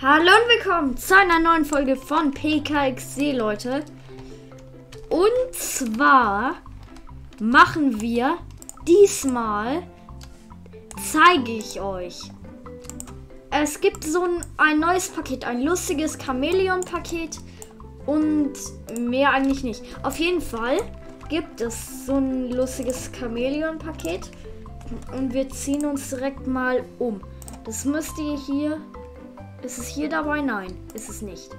Hallo und willkommen zu einer neuen Folge von PKXD, Leute. Und zwar machen wir diesmal, zeige ich euch. Es gibt so ein, ein neues Paket, ein lustiges Chamäleon-Paket und mehr eigentlich nicht. Auf jeden Fall gibt es so ein lustiges Chamäleon-Paket und wir ziehen uns direkt mal um. Das müsst ihr hier. Ist es hier dabei? Nein, ist es nicht.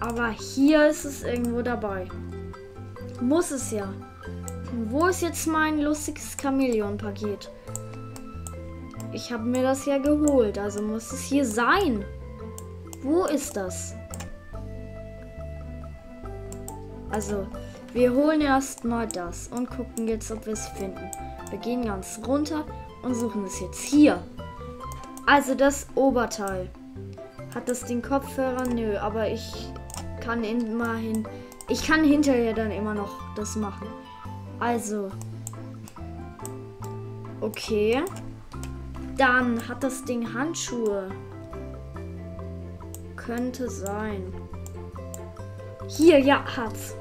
Aber hier ist es irgendwo dabei. Muss es ja. Wo ist jetzt mein lustiges Chamäleon-Paket? Ich habe mir das ja geholt, also muss es hier sein. Wo ist das? Also, wir holen erstmal das und gucken jetzt, ob wir es finden. Wir gehen ganz runter und suchen es jetzt hier. Also das Oberteil. Hat das den Kopfhörer? Nö, aber ich kann immerhin. Ich kann hinterher dann immer noch das machen. Also. Okay. Dann hat das Ding Handschuhe. Könnte sein. Hier, ja, hat's.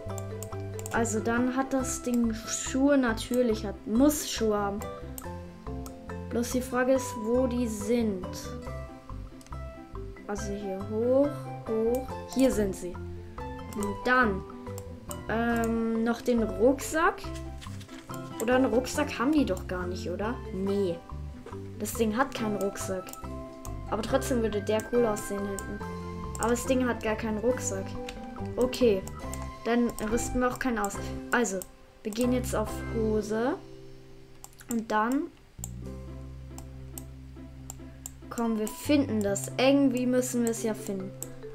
Also dann hat das Ding Schuhe natürlich, hat, muss Schuhe haben. Bloß die Frage ist, wo die sind. Also hier hoch, hoch. Hier sind sie. Und dann ähm, noch den Rucksack. Oder einen Rucksack haben die doch gar nicht, oder? Nee. Das Ding hat keinen Rucksack. Aber trotzdem würde der cool aussehen hinten. Aber das Ding hat gar keinen Rucksack. Okay. Dann rüsten wir auch keinen aus. Also, wir gehen jetzt auf Hose. Und dann. Komm, wir finden das. Irgendwie müssen wir es ja finden.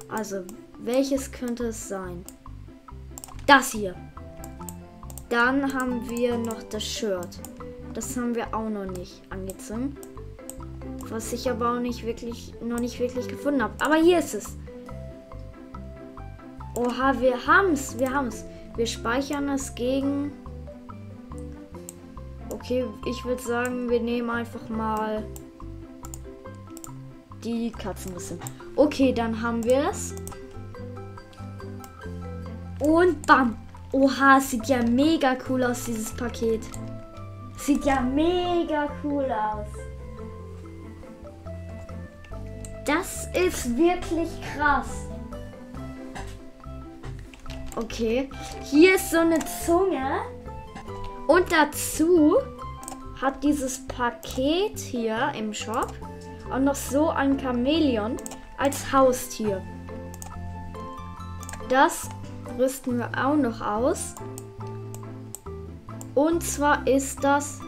Also, welches könnte es sein? Das hier. Dann haben wir noch das Shirt. Das haben wir auch noch nicht angezogen. Was ich aber auch nicht wirklich, noch nicht wirklich gefunden habe. Aber hier ist es. Oha, wir haben's. Wir haben's. Wir speichern es gegen. Okay, ich würde sagen, wir nehmen einfach mal die Katzenrisse. Okay, dann haben wir es. Und bam. Oha, sieht ja mega cool aus, dieses Paket. Sieht ja mega cool aus. Das ist wirklich krass. Okay. Hier ist so eine Zunge. Und dazu hat dieses Paket hier im Shop auch noch so ein Chamäleon als Haustier. Das rüsten wir auch noch aus. Und zwar ist das.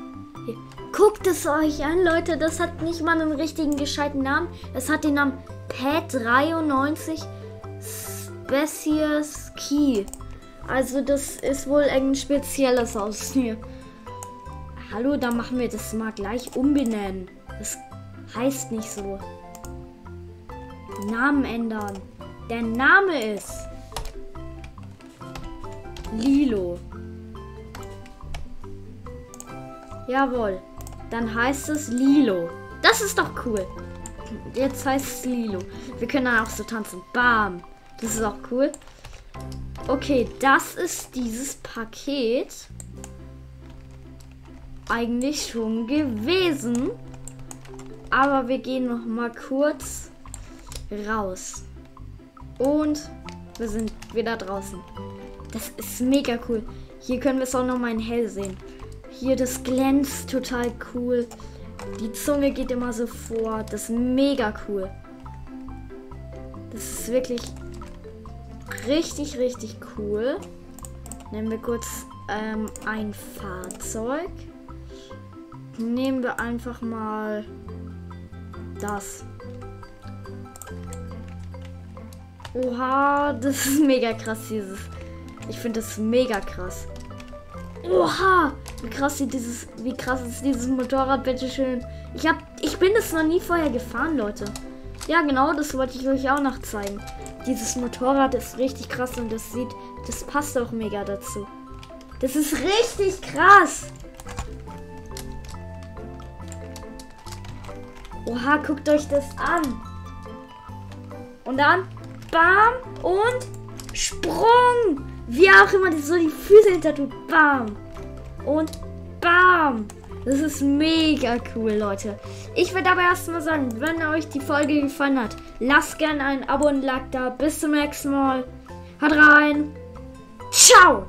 Hier. Guckt es euch an, Leute. Das hat nicht mal einen richtigen gescheiten Namen. Es hat den Namen Pet 93 Species Key. Also das ist wohl ein spezielles aus hier. Hallo, da machen wir das mal gleich umbenennen. Das heißt nicht so. Namen ändern. Der Name ist Lilo. Jawohl. Dann heißt es Lilo. Das ist doch cool. Jetzt heißt es Lilo. Wir können dann auch so tanzen. Bam. Das ist auch cool. Okay, das ist dieses Paket eigentlich schon gewesen. Aber wir gehen noch mal kurz raus. Und wir sind wieder draußen. Das ist mega cool. Hier können wir es auch noch mal in hell sehen. Hier, das glänzt total cool. Die Zunge geht immer so vor. Das ist mega cool. Das ist wirklich richtig, richtig cool. Nehmen wir kurz ähm, ein Fahrzeug. Nehmen wir einfach mal das. Oha, das ist mega krass, dieses. Ich finde das mega krass. Oha, wie krass sieht dieses, wie krass ist dieses Motorrad, bitte schön. Ich hab, ich bin das noch nie vorher gefahren, Leute. Ja, genau, das wollte ich euch auch noch zeigen. Dieses Motorrad ist richtig krass und das sieht, das passt auch mega dazu. Das ist richtig krass. Oha, guckt euch das an. Und dann Bam und Sprung. Wie auch immer das so die Füße hinter tut. Bam. Und Bam. Das ist mega cool, Leute. Ich würde aber erstmal sagen, wenn euch die Folge gefallen hat, lasst gerne ein Abo und Like da. Bis zum nächsten Mal. Haut rein. Ciao.